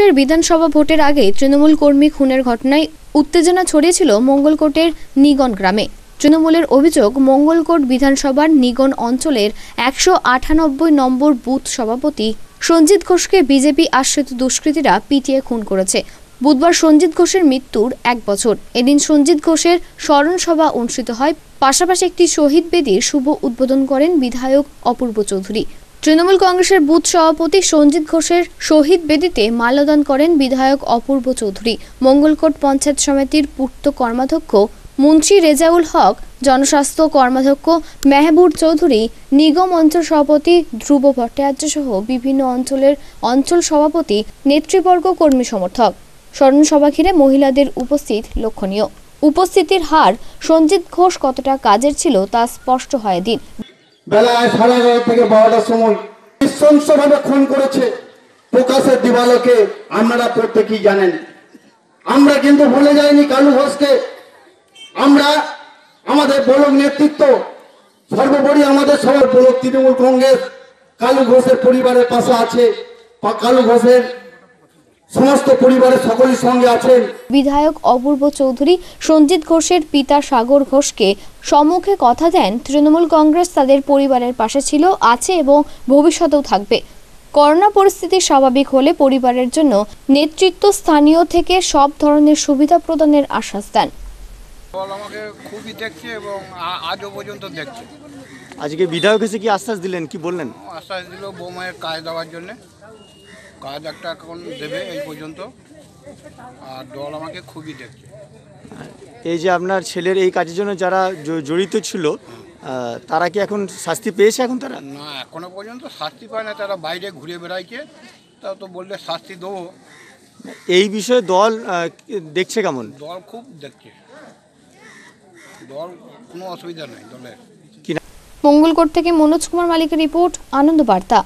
ঘোষের বিধানসভা ভোটের আগে তৃণমূল কর্মী খুনের ঘটনায় উত্তেজনা ছড়িয়েছিল মঙ্গলকোটের নিগন গ্রামে। তৃণমূলের অভিযোগ, মঙ্গলকোট বিধানসভার নিগন অঞ্চলের একশো আটানব্বই নম্বর বুথ সভাপতি সঞ্জিত ঘোষকে বিজেপি আশ্রিত দুষ্কৃতীরা পিটিয়ে খুন করেছে। বুধবার সঞ্জিত ঘোষের মৃত্যুর এক বছর। এদিন সঞ্জিত ঘোষের স্মরণ সভা অনুষ্ঠিত হয়। পাশাপাশি একটি শহীদ বেদির শুভ উদ্বোধন করেন বিধায়ক অপূর্ব চৌধুরী। তৃণমূল কংগ্রেসের বুথ সভাপতি সঞ্জিত ঘোষের শহীদ বেদিতে মাল্যদান করেন বিধায়ক অপূর্ব চৌধুরী। মঙ্গলকোট পঞ্চায়েত সমিতির পূর্ত কর্মাধ্যক্ষ মুন্সি রেজাউল হক, জনস্বাস্থ্য কর্মাধ্যক্ষ মেহবুর চৌধুরী, নিগম অঞ্চল সভাপতি ধ্রুব ভট্টাচার্য সহ বিভিন্ন অঞ্চলের অঞ্চল সভাপতি, নেতৃবর্গ কর্মী সমর্থক। স্মরণ সভা ঘিরে মহিলাদের উপস্থিত লক্ষণীয়। উপস্থিতির হার সঞ্জিত ঘোষ কতটা কাজের ছিল তা স্পষ্ট হয় দিন বেলায় সাড়ে এগারো থেকে বারোটার সময় নৃশংসভাবে খুন করেছে প্রকাশের দিবালোকে। আপনারা প্রত্যেকেই জানেন। আমরা কিন্তু ভুলে যাইনি কালু ঘোষকে। আমরা আমাদের বলক নেতৃত্ব, সর্বোপরি আমাদের সবার বলক তৃণমূল কংগ্রেস, কালু ঘোষের পরিবারের পাশে আছে। কালু ঘোষের সমস্ত পরিবারের সকলের সঙ্গে আছেন। বিধায়ক অপূর্ব চৌধুরী সঞ্জিত ঘোষের পিতা সাগর ঘোষকে সম্মুখে কথা দেন তৃণমূল কংগ্রেস তাদের পরিবারের পাশে ছিল আছে এবং ভবিষ্যতেও থাকবে। করোনা পরিস্থিতি স্বাভাবিক হলে পরিবারের জন্য নেতৃত্ব স্থানীয় থেকে সব ধরনের সুবিধা প্রদানের আশ্বাস দেন। আমাকে খুবই দেখছে এবং আজও পর্যন্ত দেখছে। আজকে বিধায়ক এসে কি আশ্বাস দিলেন কি বললেন? আশ্বাস দিল বৌমায়ের কাজ দেওয়ার জন্যে। কাজ একটা এখন দেবে এই পর্যন্ত। আর দল আমাকে খুবই দেখছে। এই যে আপনার ছেলের এই কাজের জন্য যারা জড়িত ছিল তারা কি এখন শাস্তি পেয়েছে এখন তারা? না এখনও পর্যন্ত শাস্তি পায় না তারা বাইরে ঘুরে বেড়াইছে। তা তো বললে শাস্তি দেবো। এই বিষয়ে দল দেখছে কেমন? দল খুব দেখছে। দল কোনো অসুবিধা নেই দলের। মঙ্গলকোট থেকে মনোজ কুমার মালিকের রিপোর্ট আনন্দ বার্তা।